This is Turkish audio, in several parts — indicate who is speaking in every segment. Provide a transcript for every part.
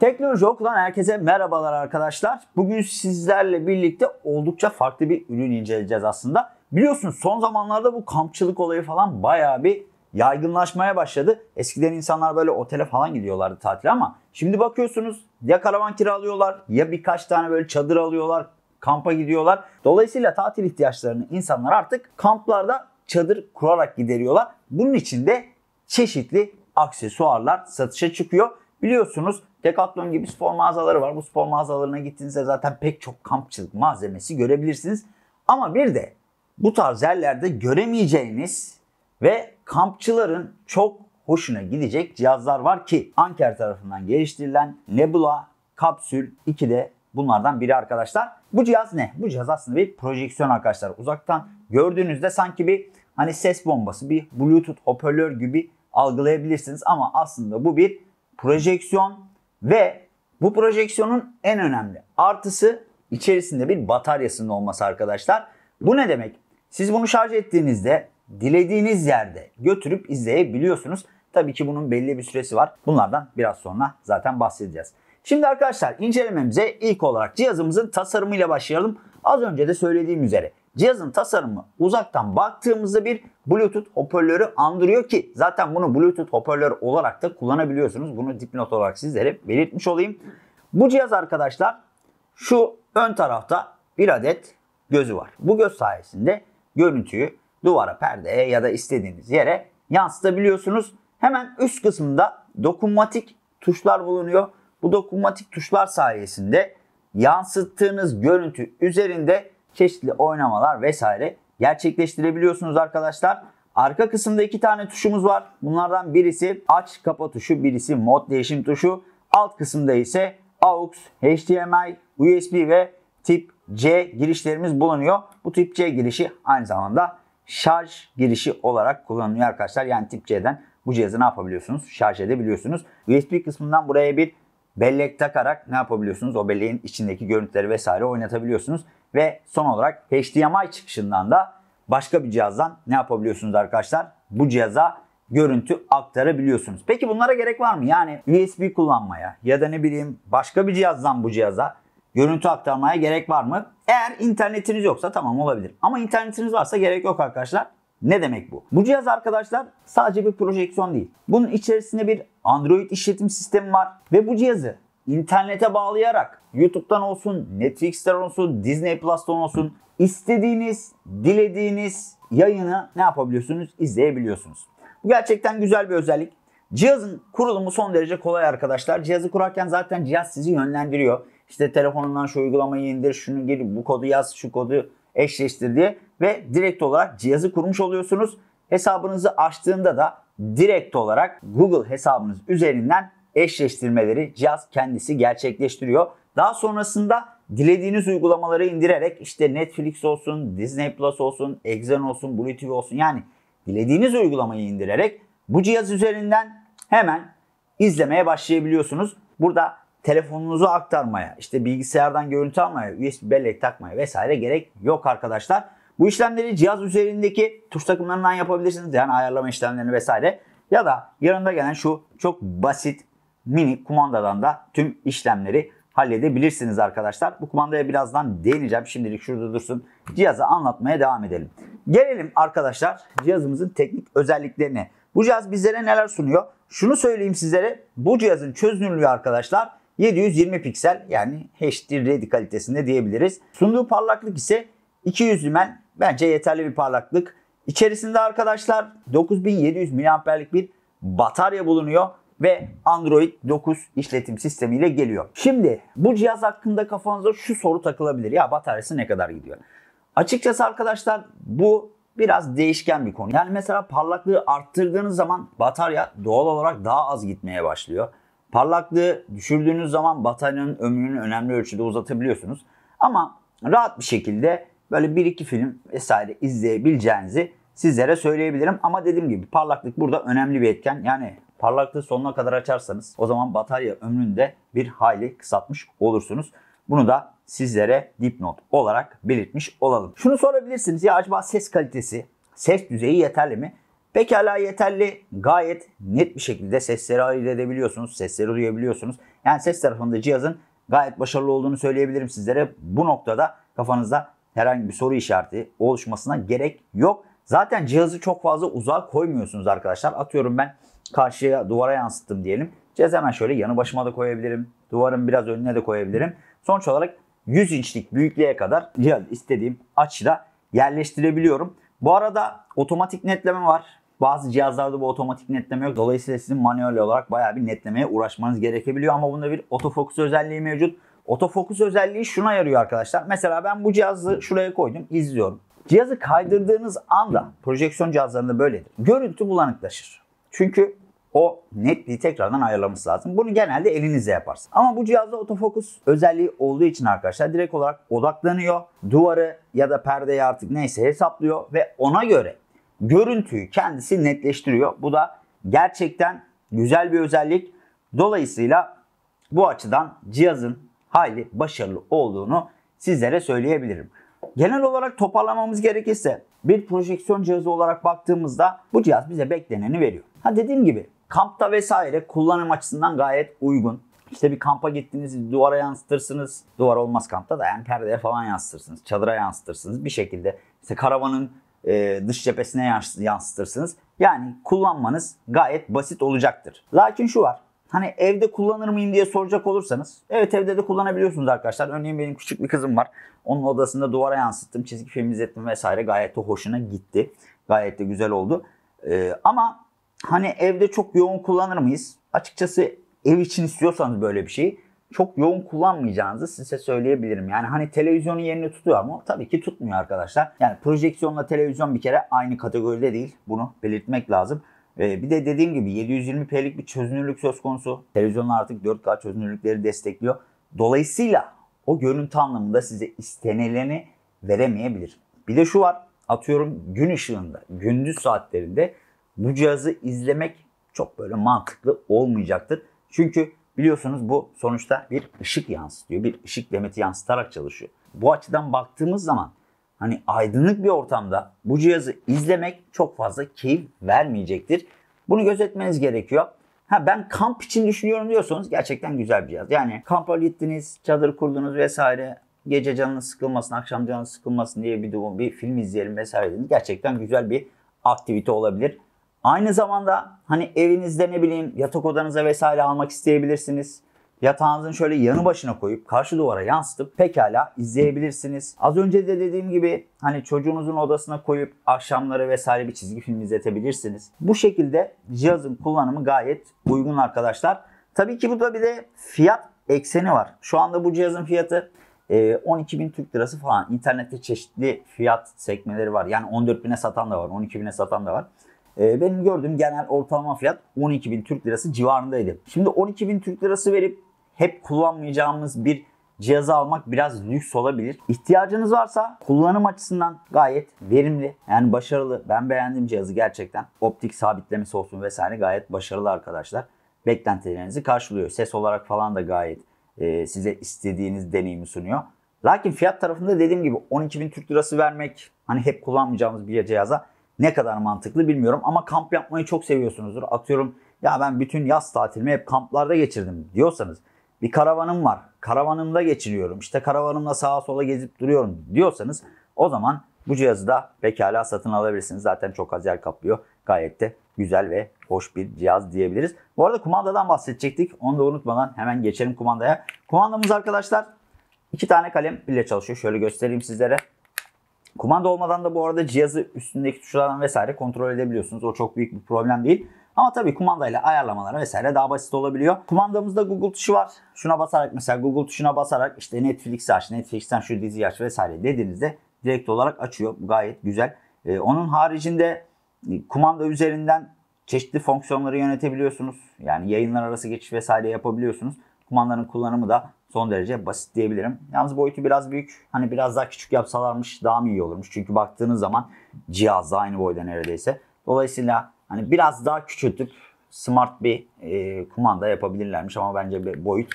Speaker 1: Teknoloji Oku'dan herkese merhabalar arkadaşlar. Bugün sizlerle birlikte oldukça farklı bir ürün inceleyeceğiz aslında. Biliyorsunuz son zamanlarda bu kampçılık olayı falan bayağı bir yaygınlaşmaya başladı. Eskiden insanlar böyle otele falan gidiyorlardı tatile ama şimdi bakıyorsunuz ya karavan kiralıyorlar ya birkaç tane böyle çadır alıyorlar, kampa gidiyorlar. Dolayısıyla tatil ihtiyaçlarını insanlar artık kamplarda çadır kurarak gideriyorlar. Bunun için de çeşitli aksesuarlar satışa çıkıyor. Biliyorsunuz Decathlon gibi spor mağazaları var. Bu spor mağazalarına gittiğinizde zaten pek çok kampçılık malzemesi görebilirsiniz. Ama bir de bu tarz yerlerde göremeyeceğiniz ve kampçıların çok hoşuna gidecek cihazlar var ki Anker tarafından geliştirilen Nebula Kapsül 2 de bunlardan biri arkadaşlar. Bu cihaz ne? Bu cihaz aslında bir projeksiyon arkadaşlar. Uzaktan gördüğünüzde sanki bir hani ses bombası, bir Bluetooth hoparlör gibi algılayabilirsiniz ama aslında bu bir projeksiyon ve bu projeksiyonun en önemli artısı içerisinde bir bataryasının olması arkadaşlar. Bu ne demek? Siz bunu şarj ettiğinizde dilediğiniz yerde götürüp izleyebiliyorsunuz. Tabii ki bunun belli bir süresi var. Bunlardan biraz sonra zaten bahsedeceğiz. Şimdi arkadaşlar incelememize ilk olarak cihazımızın tasarımıyla başlayalım. Az önce de söylediğim üzere cihazın tasarımı uzaktan baktığımızda bir Bluetooth hoparlörü andırıyor ki zaten bunu Bluetooth hoparlör olarak da kullanabiliyorsunuz. Bunu dipnot olarak sizlere belirtmiş olayım. Bu cihaz arkadaşlar şu ön tarafta bir adet gözü var. Bu göz sayesinde görüntüyü duvara, perdeye ya da istediğiniz yere yansıtabiliyorsunuz. Hemen üst kısmında dokunmatik tuşlar bulunuyor. Bu dokunmatik tuşlar sayesinde yansıttığınız görüntü üzerinde çeşitli oynamalar vesaire gerçekleştirebiliyorsunuz arkadaşlar. Arka kısımda iki tane tuşumuz var. Bunlardan birisi aç kapa tuşu, birisi mod değişim tuşu. Alt kısımda ise AUX, HDMI, USB ve tip C girişlerimiz bulunuyor. Bu tip C girişi aynı zamanda şarj girişi olarak kullanılıyor arkadaşlar. Yani tip C'den bu cihazı ne yapabiliyorsunuz? Şarj edebiliyorsunuz. USB kısmından buraya bir bellek takarak ne yapabiliyorsunuz? O belleğin içindeki görüntüleri vesaire oynatabiliyorsunuz. Ve son olarak HDMI çıkışından da başka bir cihazdan ne yapabiliyorsunuz arkadaşlar? Bu cihaza görüntü aktarabiliyorsunuz. Peki bunlara gerek var mı? Yani USB kullanmaya ya da ne bileyim başka bir cihazdan bu cihaza görüntü aktarmaya gerek var mı? Eğer internetiniz yoksa tamam olabilir. Ama internetiniz varsa gerek yok arkadaşlar. Ne demek bu? Bu cihaz arkadaşlar sadece bir projeksiyon değil. Bunun içerisinde bir Android işletim sistemi var ve bu cihazı internete bağlayarak YouTube'dan olsun, Netflix'ten olsun, Disney Plus'tan olsun istediğiniz, dilediğiniz yayını ne yapabiliyorsunuz? İzleyebiliyorsunuz. Bu gerçekten güzel bir özellik. Cihazın kurulumu son derece kolay arkadaşlar. Cihazı kurarken zaten cihaz sizi yönlendiriyor. İşte telefonundan şu uygulamayı indir, şunu gir, bu kodu yaz, şu kodu eşleştir diye ve direkt olarak cihazı kurmuş oluyorsunuz. Hesabınızı açtığında da direkt olarak Google hesabınız üzerinden eşleştirmeleri cihaz kendisi gerçekleştiriyor. Daha sonrasında dilediğiniz uygulamaları indirerek işte Netflix olsun, Disney Plus olsun, Exxon olsun, Blue TV olsun yani dilediğiniz uygulamayı indirerek bu cihaz üzerinden hemen izlemeye başlayabiliyorsunuz. Burada telefonunuzu aktarmaya, işte bilgisayardan görüntü almaya, USB bellek takmaya vesaire gerek yok arkadaşlar. Bu işlemleri cihaz üzerindeki tuş takımlarından yapabilirsiniz. Yani ayarlama işlemlerini vesaire. Ya da yanında gelen şu çok basit mini kumandadan da tüm işlemleri halledebilirsiniz arkadaşlar. Bu kumandaya birazdan değineceğim. Şimdilik şurada dursun. Cihazı anlatmaya devam edelim. Gelelim arkadaşlar cihazımızın teknik özelliklerine. Bu cihaz bizlere neler sunuyor? Şunu söyleyeyim sizlere. Bu cihazın çözünürlüğü arkadaşlar 720 piksel yani HD Ready kalitesinde diyebiliriz. Sunduğu parlaklık ise 200 lümen bence yeterli bir parlaklık. İçerisinde arkadaşlar 9700 mAh'lik bir batarya bulunuyor ve Android 9 işletim sistemiyle geliyor. Şimdi bu cihaz hakkında kafanıza şu soru takılabilir. Ya bataryası ne kadar gidiyor? Açıkçası arkadaşlar bu biraz değişken bir konu. Yani mesela parlaklığı arttırdığınız zaman batarya doğal olarak daha az gitmeye başlıyor. Parlaklığı düşürdüğünüz zaman bataryanın ömrünü önemli ölçüde uzatabiliyorsunuz. Ama rahat bir şekilde böyle 1-2 film vesaire izleyebileceğinizi sizlere söyleyebilirim. Ama dediğim gibi parlaklık burada önemli bir etken. Yani parlaklığı sonuna kadar açarsanız o zaman batarya ömründe bir hayli kısaltmış olursunuz. Bunu da sizlere dipnot olarak belirtmiş olalım. Şunu sorabilirsiniz ya acaba ses kalitesi, ses düzeyi yeterli mi? Pekala yeterli. Gayet net bir şekilde sesleri ayırt edebiliyorsunuz. Sesleri duyabiliyorsunuz. Yani ses tarafında cihazın gayet başarılı olduğunu söyleyebilirim sizlere. Bu noktada kafanızda herhangi bir soru işareti oluşmasına gerek yok. Zaten cihazı çok fazla uzağa koymuyorsunuz arkadaşlar. Atıyorum ben karşıya duvara yansıttım diyelim. Cihazı hemen şöyle yanı başıma da koyabilirim. Duvarın biraz önüne de koyabilirim. Sonuç olarak 100 inçlik büyüklüğe kadar cihaz istediğim açıda yerleştirebiliyorum. Bu arada otomatik netleme var. Bazı cihazlarda bu otomatik netleme yok. Dolayısıyla sizin manuel olarak bayağı bir netlemeye uğraşmanız gerekebiliyor. Ama bunda bir otofokus özelliği mevcut. Otofokus özelliği şuna yarıyor arkadaşlar. Mesela ben bu cihazı şuraya koydum, izliyorum. Cihazı kaydırdığınız anda projeksiyon cihazlarında böyledir. Görüntü bulanıklaşır. Çünkü o netliği tekrardan ayarlaması lazım. Bunu genelde elinizle yaparsın. Ama bu cihazda otofokus özelliği olduğu için arkadaşlar direkt olarak odaklanıyor. Duvarı ya da perdeyi artık neyse hesaplıyor ve ona göre görüntüyü kendisi netleştiriyor. Bu da gerçekten güzel bir özellik. Dolayısıyla bu açıdan cihazın hayli başarılı olduğunu sizlere söyleyebilirim. Genel olarak toparlamamız gerekirse bir projeksiyon cihazı olarak baktığımızda bu cihaz bize bekleneni veriyor. Ha dediğim gibi kampta vesaire kullanım açısından gayet uygun. İşte bir kampa gittiniz duvara yansıtırsınız. Duvar olmaz kampta da yani perdeye falan yansıtırsınız. Çadıra yansıtırsınız. Bir şekilde işte karavanın e, dış cephesine yansıtırsınız. Yani kullanmanız gayet basit olacaktır. Lakin şu var. Hani evde kullanır mıyım diye soracak olursanız evet evde de kullanabiliyorsunuz arkadaşlar. Örneğin benim küçük bir kızım var. Onun odasında duvara yansıttım, çizgi film izlettim vesaire gayet de hoşuna gitti. Gayet de güzel oldu. Ee, ama hani evde çok yoğun kullanır mıyız? Açıkçası ev için istiyorsanız böyle bir şeyi çok yoğun kullanmayacağınızı size söyleyebilirim. Yani hani televizyonun yerini tutuyor mu? Tabii ki tutmuyor arkadaşlar. Yani projeksiyonla televizyon bir kere aynı kategoride değil. Bunu belirtmek lazım. Ee, bir de dediğim gibi 720p'lik bir çözünürlük söz konusu. Televizyonlar artık 4K çözünürlükleri destekliyor. Dolayısıyla o görüntü anlamında size istenileni veremeyebilir. Bir de şu var. Atıyorum gün ışığında, gündüz saatlerinde bu cihazı izlemek çok böyle mantıklı olmayacaktır. Çünkü biliyorsunuz bu sonuçta bir ışık yansıtıyor. Bir ışık demeti yansıtarak çalışıyor. Bu açıdan baktığımız zaman hani aydınlık bir ortamda bu cihazı izlemek çok fazla keyif vermeyecektir. Bunu gözetmeniz gerekiyor. Ha ben kamp için düşünüyorum diyorsanız gerçekten güzel bir cihaz. Yani kampa gittiniz, çadır kurdunuz vesaire. Gece canınız sıkılmasın, akşam canınız sıkılmasın diye bir, bir film izleyelim vesaire dediniz. Gerçekten güzel bir aktivite olabilir. Aynı zamanda hani evinizde ne bileyim yatak odanıza vesaire almak isteyebilirsiniz. Yatağınızın şöyle yanı başına koyup karşı duvara yansıtıp pekala izleyebilirsiniz. Az önce de dediğim gibi hani çocuğunuzun odasına koyup akşamları vesaire bir çizgi film izletebilirsiniz. Bu şekilde cihazın kullanımı gayet uygun arkadaşlar. Tabii ki bu da bir de fiyat ekseni var. Şu anda bu cihazın fiyatı 12 bin Türk lirası falan. İnternette çeşitli fiyat sekmeleri var. Yani 14 bine satan da var, 12 bine satan da var. Benim gördüğüm genel ortalama fiyat 12 bin Türk lirası civarındaydı. Şimdi 12 bin Türk lirası verip hep kullanmayacağımız bir cihazı almak biraz lüks olabilir. İhtiyacınız varsa kullanım açısından gayet verimli. Yani başarılı. Ben beğendim cihazı gerçekten. Optik sabitlemesi olsun vesaire gayet başarılı arkadaşlar. Beklentilerinizi karşılıyor. Ses olarak falan da gayet e, size istediğiniz deneyimi sunuyor. Lakin fiyat tarafında dediğim gibi 12 bin Türk lirası vermek hani hep kullanmayacağımız bir cihaza ne kadar mantıklı bilmiyorum. Ama kamp yapmayı çok seviyorsunuzdur. Atıyorum ya ben bütün yaz tatilimi hep kamplarda geçirdim diyorsanız bir karavanım var. Karavanımda geçiriyorum. İşte karavanımla sağa sola gezip duruyorum diyorsanız o zaman bu cihazı da pekala satın alabilirsiniz. Zaten çok az yer kaplıyor. Gayet de güzel ve hoş bir cihaz diyebiliriz. Bu arada kumandadan bahsedecektik. Onu da unutmadan hemen geçelim kumandaya. Kumandamız arkadaşlar iki tane kalem ile çalışıyor. Şöyle göstereyim sizlere. Kumanda olmadan da bu arada cihazı üstündeki tuşlardan vesaire kontrol edebiliyorsunuz. O çok büyük bir problem değil. Ama tabii kumandayla ayarlamaları vesaire daha basit olabiliyor. Kumandamızda Google tuşu var. Şuna basarak mesela Google tuşuna basarak işte Netflix'i aç, Netflix'ten şu diziyi aç vesaire dediğinizde direkt olarak açıyor. Bu gayet güzel. Ee, onun haricinde e, kumanda üzerinden çeşitli fonksiyonları yönetebiliyorsunuz. Yani yayınlar arası geçiş vesaire yapabiliyorsunuz. Kumandanın kullanımı da son derece basit diyebilirim. Yalnız boyutu biraz büyük. Hani biraz daha küçük yapsalarmış daha mı iyi olurmuş? Çünkü baktığınız zaman cihaz aynı boyda neredeyse. Dolayısıyla hani biraz daha küçültüp smart bir e, kumanda yapabilirlermiş ama bence boyut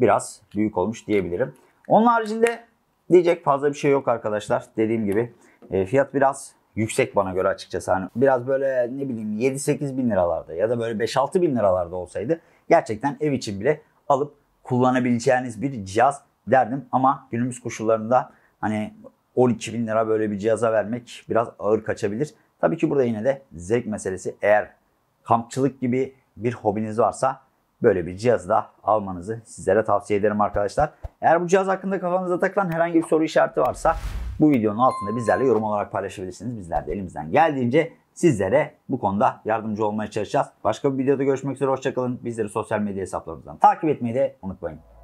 Speaker 1: biraz büyük olmuş diyebilirim. Onun haricinde diyecek fazla bir şey yok arkadaşlar. Dediğim gibi e, fiyat biraz yüksek bana göre açıkçası. Hani biraz böyle ne bileyim 7-8 bin liralarda ya da böyle 5-6 bin liralarda olsaydı gerçekten ev için bile alıp kullanabileceğiniz bir cihaz derdim. Ama günümüz koşullarında hani 12 bin lira böyle bir cihaza vermek biraz ağır kaçabilir. Tabii ki burada yine de zevk meselesi. Eğer kampçılık gibi bir hobiniz varsa böyle bir cihazı da almanızı sizlere tavsiye ederim arkadaşlar. Eğer bu cihaz hakkında kafanıza takılan herhangi bir soru işareti varsa bu videonun altında bizlerle yorum olarak paylaşabilirsiniz. Bizler de elimizden geldiğince sizlere bu konuda yardımcı olmaya çalışacağız. Başka bir videoda görüşmek üzere. Hoşçakalın. Bizleri sosyal medya hesaplarımızdan takip etmeyi de unutmayın.